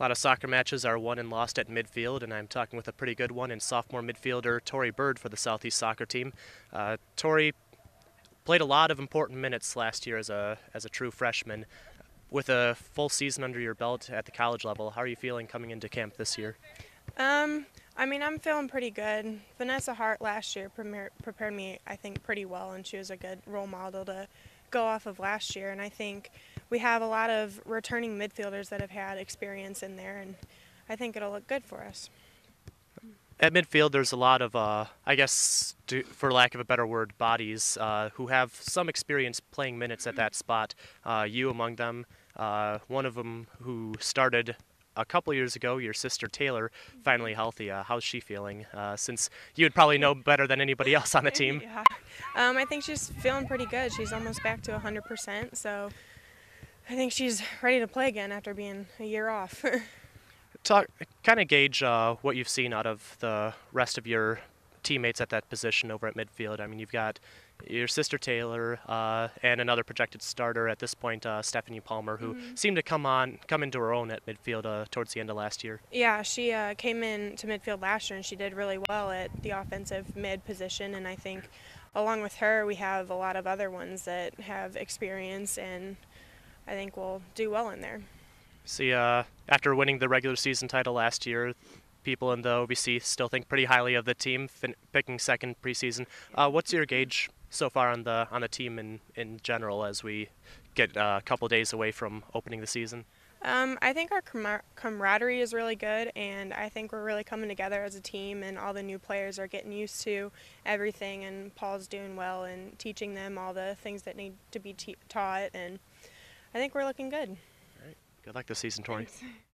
lot of soccer matches are won and lost at midfield, and I'm talking with a pretty good one in sophomore midfielder Tori Bird for the Southeast soccer team. Uh, Tori played a lot of important minutes last year as a as a true freshman. With a full season under your belt at the college level, how are you feeling coming into camp this year? Um, I mean, I'm feeling pretty good. Vanessa Hart last year prepared me, I think, pretty well, and she was a good role model to go off of last year. And I think we have a lot of returning midfielders that have had experience in there, and I think it'll look good for us. At midfield, there's a lot of, uh, I guess, for lack of a better word, bodies uh, who have some experience playing minutes at that spot. Uh, you among them, uh, one of them who started a couple years ago, your sister Taylor, finally healthy. Uh, how's she feeling? Uh, since you would probably know better than anybody else on the team. yeah. Um, I think she's feeling pretty good. She's almost back to 100%, so I think she's ready to play again after being a year off. Talk, kind of gauge uh, what you've seen out of the rest of your teammates at that position over at midfield. I mean, you've got your sister Taylor uh, and another projected starter at this point, uh, Stephanie Palmer, who Mhm. seemed to come on, come into her own at midfield uh, towards the end of last year. yeah, she uh, came in to midfield last year and she did really well at the offensive mid position. And I think along with her, we have a lot of other ones that have experience and I think will do well in there. See, uh, after winning the regular season title last year, people in the OVC still think pretty highly of the team, fin- picking second preseason. Uh, what's your gauge so far on the on the team in, in general as we get uh, a couple days away from opening the season? Um, I think our camar- camaraderie is really good, and I think we're really coming together as a team, and all the new players are getting used to everything, and Paul's doing well and teaching them all the things that need to be te- taught, and I think we're looking good. All right. Good luck this season, Tori. Thanks.